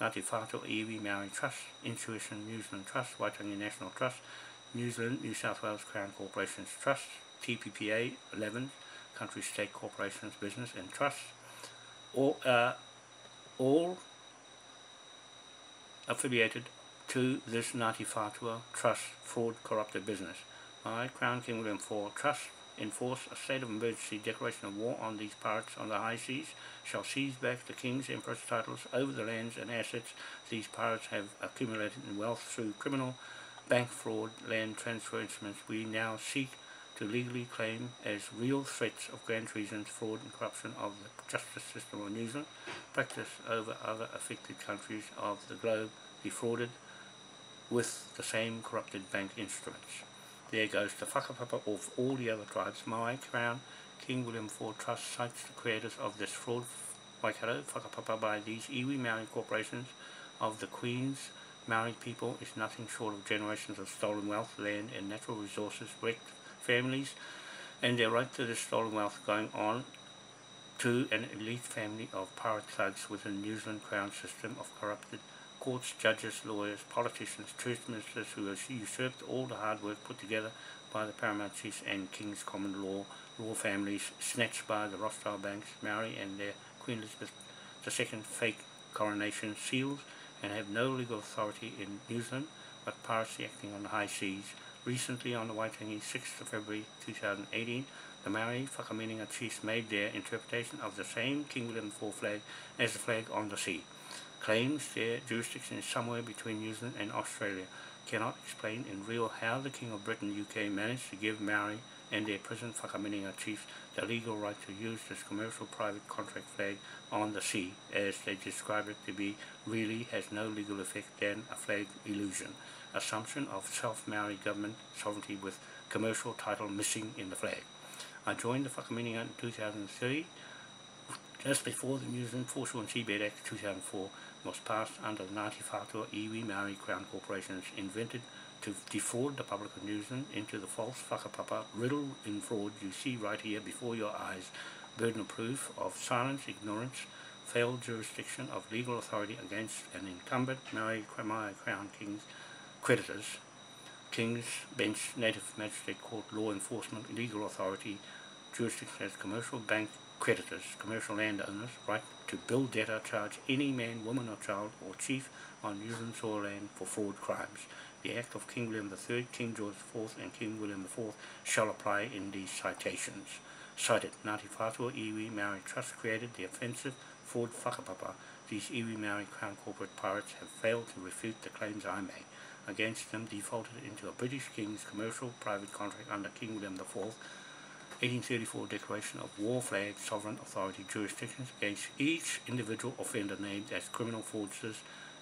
Speaker 1: Ngāti Whātua Iwi Maori Trust, Intuition New Zealand Trust, Waitangi National Trust, New Zealand New South Wales Crown Corporations Trust, TPPA 11, country state corporations, business and trusts, all, uh, all affiliated to this Ngāti Whātua Trust fraud corrupted business. I, Crown King William IV Trust, enforce a state of emergency declaration of war on these pirates on the high seas, shall seize back the King's Emperor's titles over the lands and assets these pirates have accumulated in wealth through criminal bank fraud land transfer instruments we now seek to legally claim as real threats of grand treason, fraud and corruption of the justice system of New Zealand, practice over other affected countries of the globe, defrauded with the same corrupted bank instruments. There goes the whakapapa of all the other tribes. My Crown, King William IV Trust cites the creators of this fraud Waikato whakapapa by these iwi Maori corporations of the Queen's Maori people is nothing short of generations of stolen wealth, land and natural resources wrecked families and their right to the stolen wealth going on to an elite family of pirate thugs within New Zealand Crown system of corrupted courts, judges, lawyers, politicians, church ministers who have usurped all the hard work put together by the paramount and king's common law, royal families snatched by the Rothschild banks, Maori and their Queen Elizabeth II fake coronation seals and have no legal authority in New Zealand but piracy acting on the high seas Recently on the Waitangi 6th of February 2018, the Maori Whakaminenga chiefs made their interpretation of the same King William IV flag as the flag on the sea. Claims their jurisdiction is somewhere between New Zealand and Australia cannot explain in real how the King of Britain UK managed to give Maori and their present Whakaminenga chiefs the legal right to use this commercial private contract flag on the sea, as they describe it to be, really has no legal effect than a flag illusion assumption of self-Maori government sovereignty with commercial title missing in the flag. I joined the Whakaminenga in 2003, just before the New Zealand Foreshore and Seabed Act 2004 was passed under the Ngāti Whātua Iwi Maori Crown Corporations invented to defraud the public of New Zealand into the false whakapapa riddle in fraud you see right here before your eyes, burden of proof of silence, ignorance, failed jurisdiction of legal authority against an incumbent Maori Crown Kings creditors, King's Bench Native Magistrate Court Law Enforcement Legal Authority jurisdiction as commercial bank creditors, commercial landowners, right to bill debtor, charge any man, woman or child or chief on New Zealand soil land for fraud crimes. The Act of King William III, King George IV and King William IV shall apply in these citations. Cited, Ngāti Whātua Iwi Maori Trust created the offensive fraud whakapapa. These Iwi Maori Crown corporate pirates have failed to refute the claims I make. against them defaulted into a British King's commercial private contract under King William IV 1834 declaration of war flag sovereign authority jurisdictions against each individual offender named as criminal fraudsters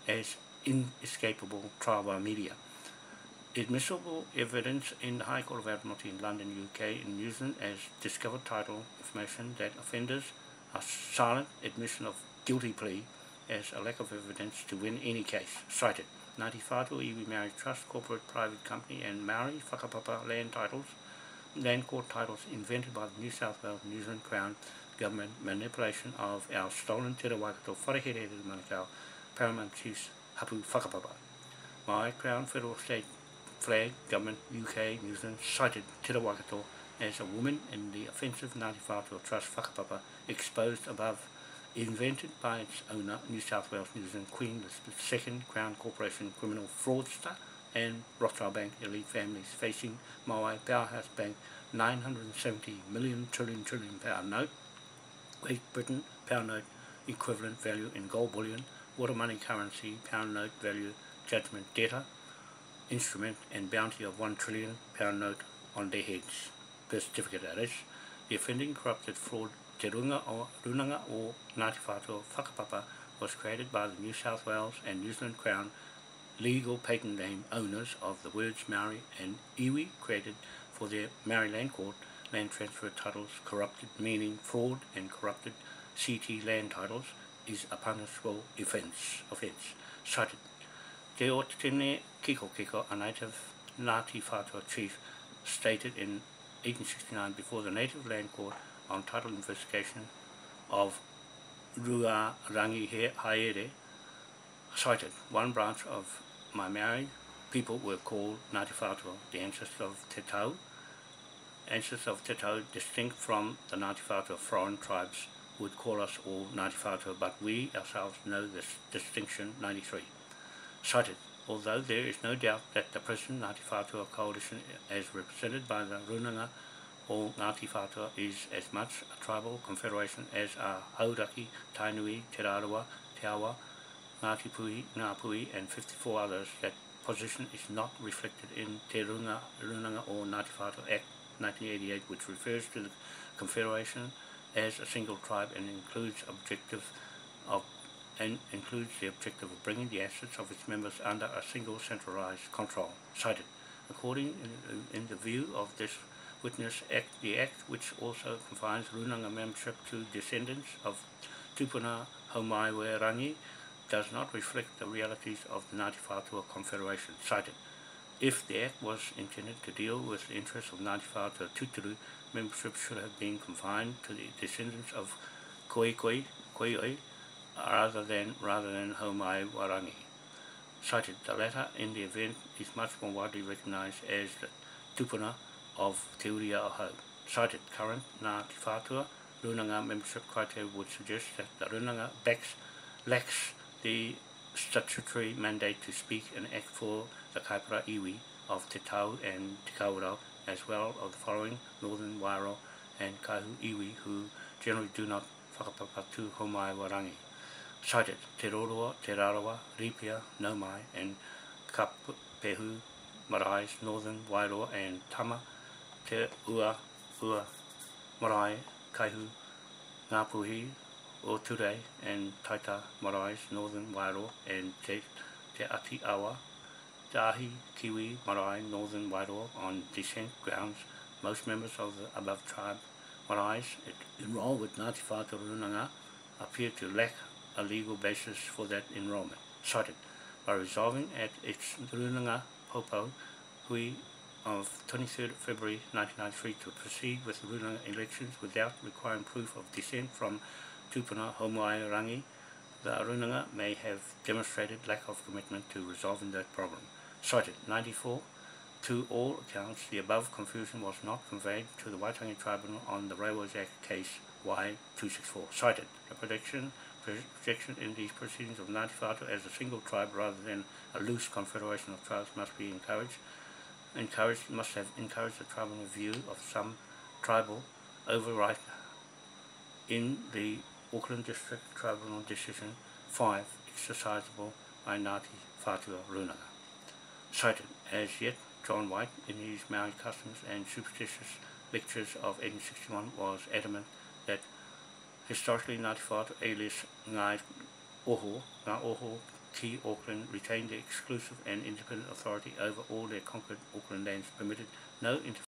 Speaker 1: as inescapable trial by media. Admissible evidence in the High Court of Admiralty in London, UK in New Zealand as discovered title information that offenders are silent admission of guilty plea as a lack of evidence to win any case. Cited. Ngāti Whātua Iwi Maori Trust Corporate Private Company and Maori Whakapapa Land Titles land court titles invented by the New South Wales New Zealand Crown government manipulation of our stolen Te Waikato Wharehere Manukau Paramount Chiefs Hapu Whakapapa. My Crown Federal State Flag Government UK New Zealand cited Te Waikato as a woman in the offensive Ngāti Whātua Trust Whakapapa exposed above invented by its owner New South Wales New Zealand Queen the second Crown Corporation criminal fraudster and Rothschild Bank elite families facing Moai Powerhouse Bank 970 million trillion trillion pound note, Great Britain pound note equivalent value in gold bullion, water money currency, pound note value, judgment debtor, instrument and bounty of 1 trillion pound note on their heads. Certificate that is. The offending corrupted fraud Te Runga o Runanga o Ngāti Whātua Whakapapa was created by the New South Wales and New Zealand Crown legal patent name owners of the words Maori and Iwi created for their Maori land court land transfer titles corrupted meaning fraud and corrupted CT land titles is a punishable offence. offence. Cited. Te o tene Kiko Kiko, a native Ngāti Whātua chief, stated in 1869 before the Native Land Court on title investigation of Rua Rangi Haere, cited one branch of my married people were called Ngāti Whātua, the ancestors of Te Tau. Ancestors of Te Tau, distinct from the Ngāti Whātua foreign tribes, would call us all Ngāti Whātua, but we ourselves know this distinction 93. Cited, although there is no doubt that the present Ngāti Whātua coalition as represented by the Runanga or Ngāti Whātua is as much a tribal confederation as are Hauraki, Tainui, Te Rarawa, Te Awa, Ngāti Pui, and 54 others that position is not reflected in Te Runga, Runanga or Ngāti Whātua Act 1988 which refers to the Confederation as a single tribe and includes objective of and includes the objective of bringing the assets of its members under a single centralized control. Cited. According in, in the view of this Witness Act, the Act which also confines Runanga membership to descendants of Tupuna Haumaiwe Rangi does not reflect the realities of the Ngāti Whātua Confederation cited. If the Act was intended to deal with the interests of Ngāti Whātua Tuturu, membership should have been confined to the descendants of Koikoi, Koioi, rather than rather than Homai Warangi. Cited, the latter in the event is much more widely recognized as the tupuna of Te Uri Aho. Cited, current Ngāti Whātua Runanga membership criteria would suggest that the Runanga backs, lacks the statutory mandate to speak and act for the Kaipara Iwi of Te Tau and Te Kaurau, as well of the following Northern Wairo and Kahu Iwi, who generally do not whakapapatu homai warangi. Cited Te Roroa, Te Rarawa, Ripia, Nomai, and Kapehu, Marais, Northern Wairoa, and Tama, Te Ua, Ua, Marae, Kaihu, Ngāpuhi, o and Taita Marais, Northern Wairoa and Te, Te Ati Awa, Dahi Kiwi Marae, Northern Wairoa on descent grounds. Most members of the above tribe Marais enrolled with Ngāti Whātua Runanga appear to lack a legal basis for that enrollment. Cited by resolving at its Runanga Popo, Hui of 23rd February 1993 to proceed with the Runanga elections without requiring proof of descent from Tupuna Homai Rangi, the Arunanga may have demonstrated lack of commitment to resolving that problem. Cited 94. To all accounts, the above confusion was not conveyed to the Waitangi Tribunal on the Railways Act case Y264. Cited the protection, projection in these proceedings of Ngāti Whātua as a single tribe rather than a loose confederation of tribes must be encouraged. Encouraged must have encouraged the tribunal view of some tribal override in the Auckland District Tribunal Decision 5 exercisable by Ngāti Whātua Runanga. cited as yet, John White, in his Maori Customs and Superstitious Lectures of 1861, was adamant that historically Ngāti Whātua alias Ngai Oho, Ngā Oho Ki Auckland retained the exclusive and independent authority over all their conquered Auckland lands, permitted no interference